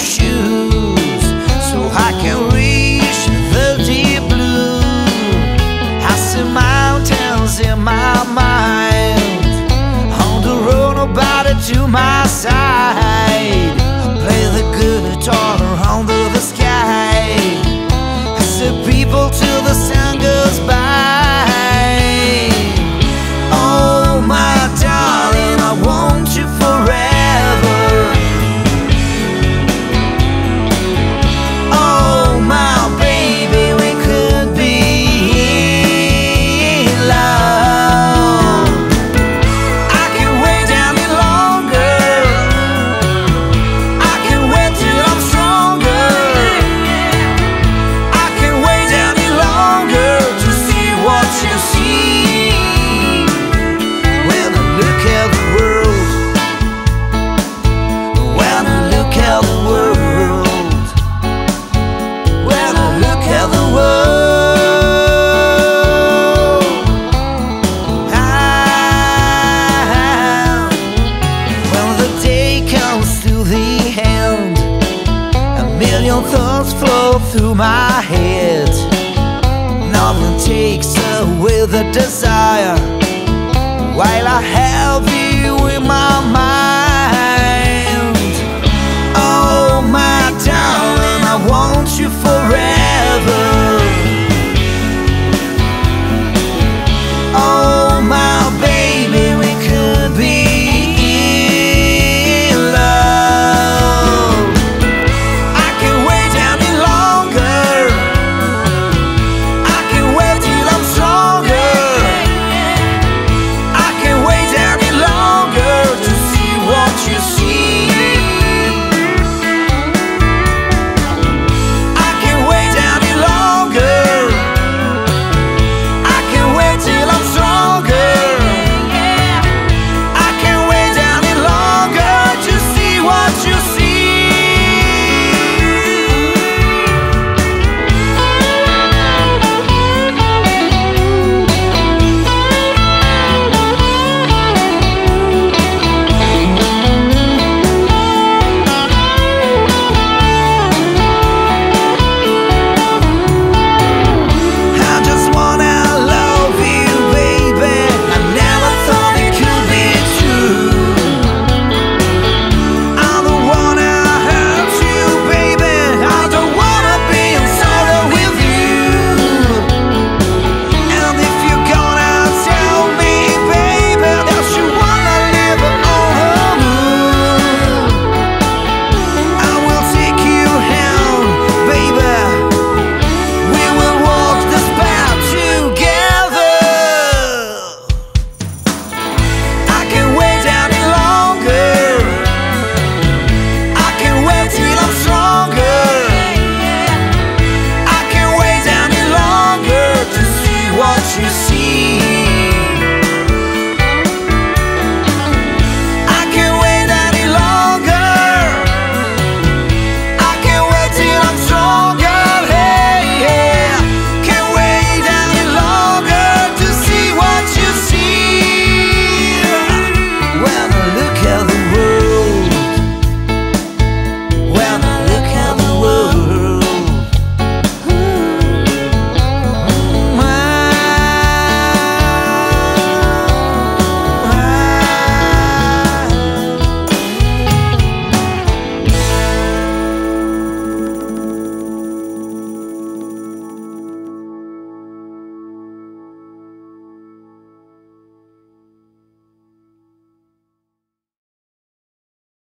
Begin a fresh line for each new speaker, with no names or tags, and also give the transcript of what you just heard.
push you. Through my head. Nothing takes away the desire while I have you in my mind.